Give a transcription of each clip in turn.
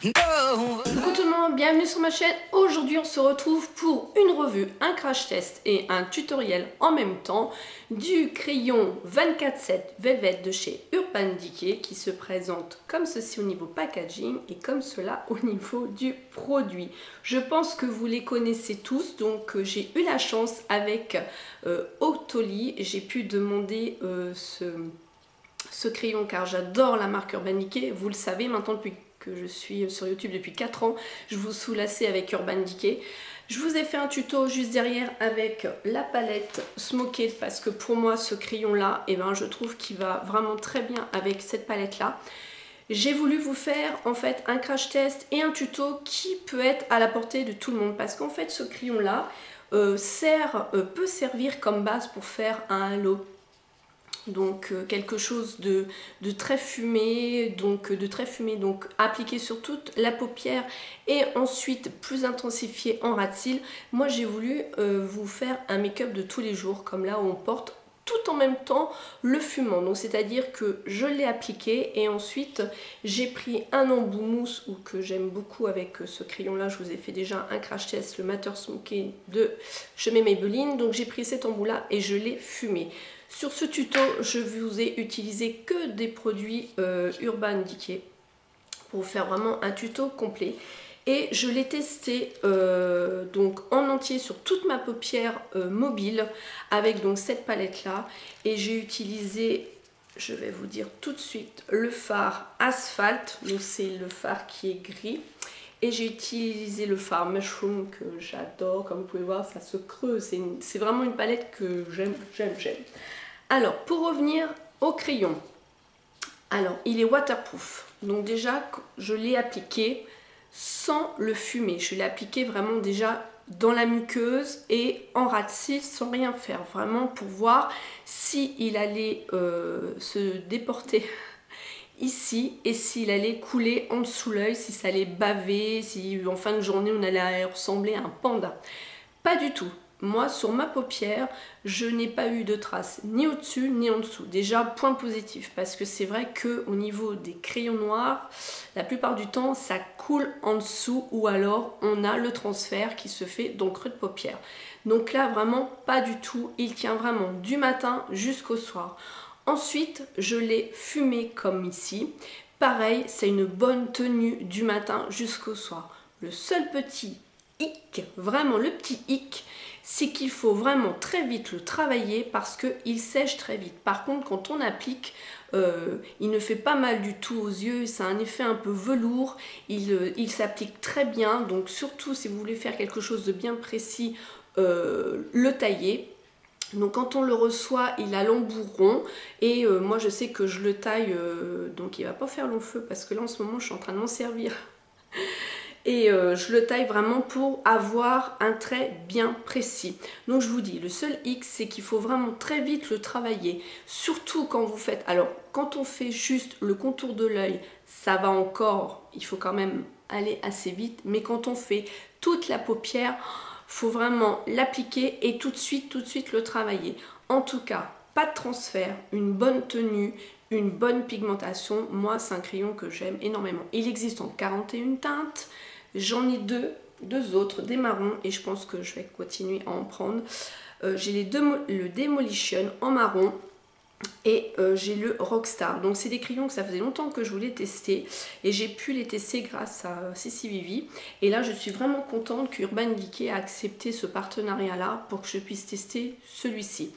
Coucou tout le monde, bienvenue sur ma chaîne. Aujourd'hui on se retrouve pour une revue, un crash test et un tutoriel en même temps du crayon 24-7 Velvet de chez Urban Decay qui se présente comme ceci au niveau packaging et comme cela au niveau du produit. Je pense que vous les connaissez tous donc euh, j'ai eu la chance avec euh, j'ai pu demander euh, ce, ce crayon car j'adore la marque Urban Decay, vous le savez maintenant depuis que je suis sur YouTube depuis 4 ans. Je vous soulassais avec Urban Decay. Je vous ai fait un tuto juste derrière avec la palette Smoked parce que pour moi ce crayon là, et eh ben, je trouve qu'il va vraiment très bien avec cette palette là. J'ai voulu vous faire en fait un crash test et un tuto qui peut être à la portée de tout le monde parce qu'en fait ce crayon là euh, sert, euh, peut servir comme base pour faire un halo donc euh, quelque chose de, très fumé, donc de très fumé, donc appliqué sur toute la paupière et ensuite plus intensifié en rat cils. Moi j'ai voulu euh, vous faire un make-up de tous les jours, comme là où on porte tout en même temps le fumant. Donc c'est-à-dire que je l'ai appliqué et ensuite j'ai pris un embout mousse ou que j'aime beaucoup avec euh, ce crayon là. Je vous ai fait déjà un crash test, le Matter Smoky de Chemin Maybelline. Donc j'ai pris cet embout là et je l'ai fumé. Sur ce tuto, je vous ai utilisé que des produits euh, Urban Decay pour faire vraiment un tuto complet. Et je l'ai testé euh, donc en entier sur toute ma paupière euh, mobile avec donc cette palette là. Et j'ai utilisé, je vais vous dire tout de suite, le fard Asphalt. Donc c'est le fard qui est gris. Et j'ai utilisé le fard Mushroom que j'adore. Comme vous pouvez voir, ça se creuse. C'est vraiment une palette que j'aime, j'aime, j'aime. Alors, pour revenir au crayon. Alors, il est waterproof. Donc déjà, je l'ai appliqué sans le fumer. Je l'ai appliqué vraiment déjà dans la muqueuse et en ras sans rien faire. Vraiment pour voir s'il il allait euh, se déporter ici et s'il allait couler en dessous l'œil, si ça allait baver, si en fin de journée on allait ressembler à un panda. Pas du tout moi sur ma paupière je n'ai pas eu de traces ni au-dessus ni en dessous. Déjà point positif parce que c'est vrai que au niveau des crayons noirs la plupart du temps ça coule en dessous ou alors on a le transfert qui se fait dans le creux de paupière. Donc là vraiment pas du tout. Il tient vraiment du matin jusqu'au soir. Ensuite je l'ai fumé comme ici. Pareil c'est une bonne tenue du matin jusqu'au soir. Le seul petit hic, vraiment le petit hic, c'est qu'il faut vraiment très vite le travailler parce qu'il sèche très vite. Par contre, quand on applique, euh, il ne fait pas mal du tout aux yeux, ça a un effet un peu velours, il, euh, s'applique très bien, donc surtout si vous voulez faire quelque chose de bien précis, euh, le tailler. Donc quand on le reçoit, il a l'embout rond et moi je sais que je le taille, donc il va pas faire long feu parce que là en ce moment je suis en train de m'en servir et euh, je le taille vraiment pour avoir un trait bien précis. Donc je vous dis, le seul X c'est qu'il faut vraiment très vite le travailler, surtout quand vous faites, alors quand on fait juste le contour de l'œil, ça va encore, il faut quand même aller assez vite, mais quand on fait toute la paupière, faut vraiment l'appliquer et tout de suite, tout de suite le travailler. En tout cas, pas de transfert, une bonne tenue, une bonne pigmentation. Moi, c'est un crayon que j'aime énormément. Il existe en 41 teintes. J'en ai deux, deux autres, des marrons, et je pense que je vais continuer à en prendre. Euh, j'ai le Demolition en marron et euh, j'ai le Rockstar. Donc c'est des crayons que ça faisait longtemps que je voulais tester et j'ai pu les tester grâce à CCVV. Et là je suis vraiment contente qu'Urban Decay a accepté ce partenariat là pour que je puisse tester celui-ci.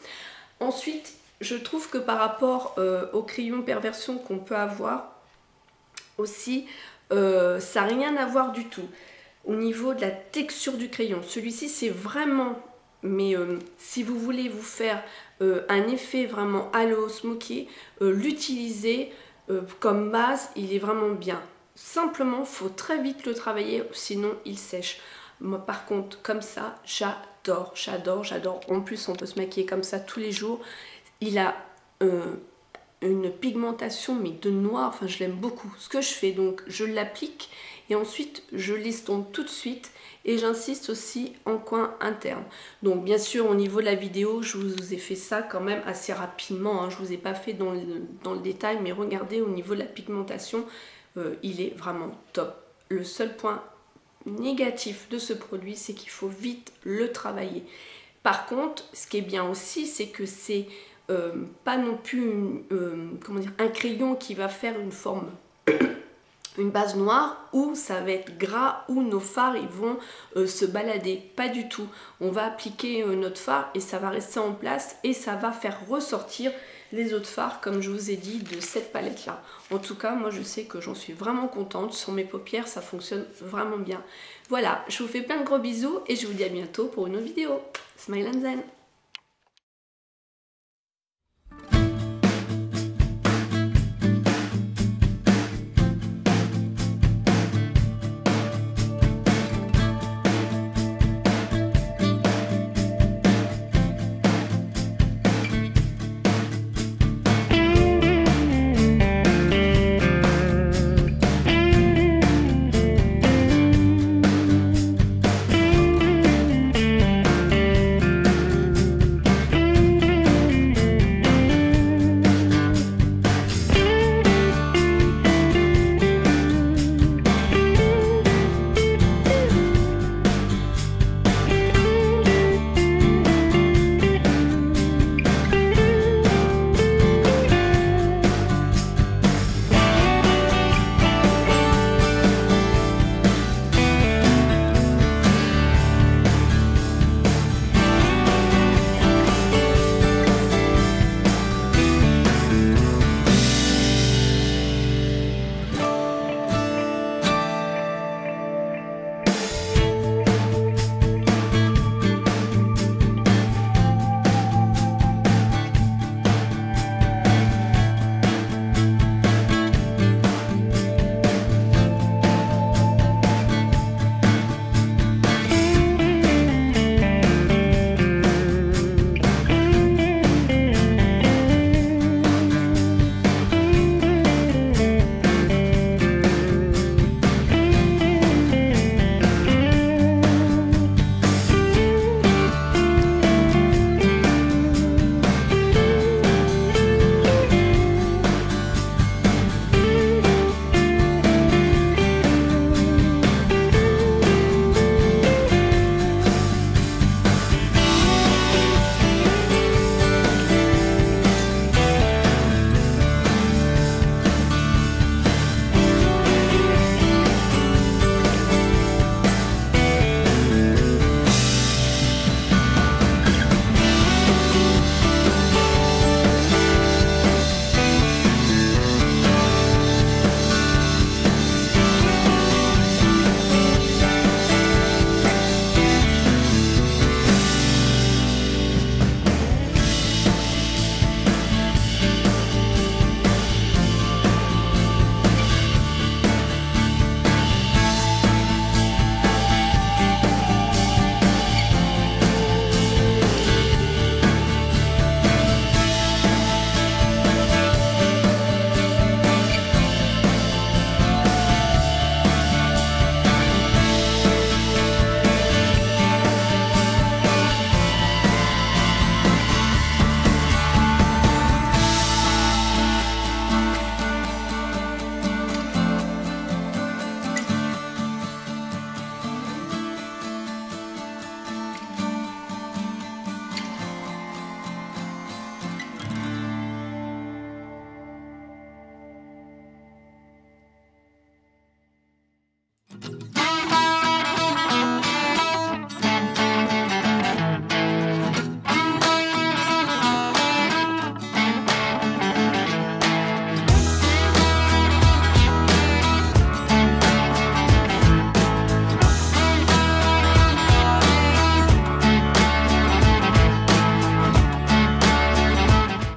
Ensuite je trouve que par rapport euh, aux crayons perversion qu'on peut avoir aussi euh, ça n'a rien à voir du tout au niveau de la texture du crayon. Celui-ci, c'est vraiment, mais euh, si vous voulez vous faire euh, un effet vraiment halo smoky, l'utiliser comme base, il est vraiment bien. Simplement, faut très vite le travailler, sinon il sèche. Moi, par contre, comme ça, j'adore, j'adore, j'adore. En plus, on peut se maquiller comme ça tous les jours. Il a une pigmentation mais de noir, enfin je l'aime beaucoup. Ce que je fais donc je l'applique et ensuite je l'estompe tout de suite et j'insiste aussi en coin interne. Donc bien sûr au niveau de la vidéo je vous ai fait ça quand même assez rapidement, hein. je vous ai pas fait dans le, détail mais regardez au niveau de la pigmentation euh, il est vraiment top. le seul point négatif de ce produit, c'est qu'il faut vite le travailler. Par contre, ce qui est bien aussi, c'est que c'est euh, pas non plus euh, comment dire, un crayon qui va faire une forme une base noire où ça va être gras, où nos fards ils vont euh, se balader. Pas du tout. On va appliquer notre fard et ça va rester en place et ça va faire ressortir les autres fards comme je vous ai dit de cette palette là. En tout cas moi je sais que j'en suis vraiment contente. Sur mes paupières ça fonctionne vraiment bien. Voilà, je vous fais plein de gros bisous et je vous dis à bientôt pour une autre vidéo. Smile and Zen